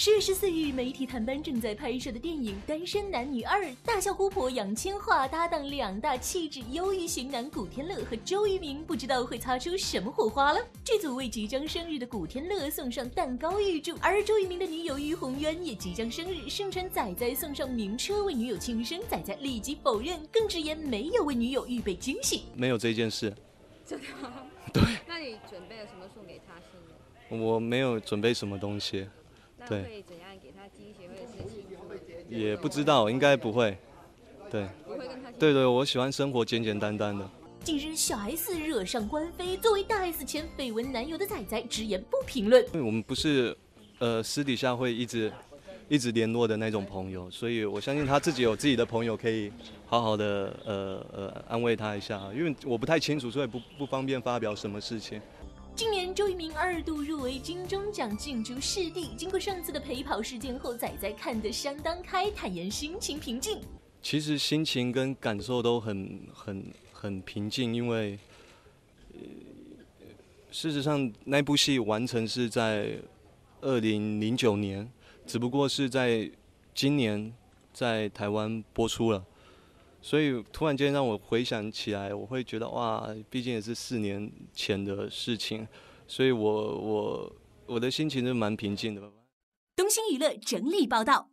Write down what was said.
十月十四日，媒体探班正在拍摄的电影《单身男女二》，大笑姑婆杨千嬅搭档两大气质忧郁型男古天乐和周渝民，不知道会擦出什么火花了。剧组为即将生日的古天乐送上蛋糕预祝，而周渝民的女友于红渊也即将生日，盛传仔仔送上名车为女友庆生，仔仔立即否认，更直言没有为女友预备惊喜，没有这件事。真的？对。那你准备了什么送给他生日？我没有准备什么东西。那会怎样给他惊喜或者是幸福？也不知道，应该不会。对，不会跟他。对对，我喜欢生活简简单单的。近日，小 S 惹上官非，作为大 S 前绯闻男友的仔仔直言不评论。因为我们不是，呃，私底下会一直一直联络的那种朋友，所以我相信他自己有自己的朋友，可以好好的呃呃安慰他一下。因为我不太清楚，所以不不方便发表什么事情。今年周渝民二度入围金钟奖竞逐视帝，经过上次的陪跑事件后，仔仔看得相当开，坦言心情平静。其实心情跟感受都很很很平静，因为事实上那部戏完成是在二零零九年，只不过是在今年在台湾播出了。所以突然间让我回想起来，我会觉得哇，毕竟也是四年前的事情，所以我我我的心情是蛮平静的。东兴娱乐整理报道。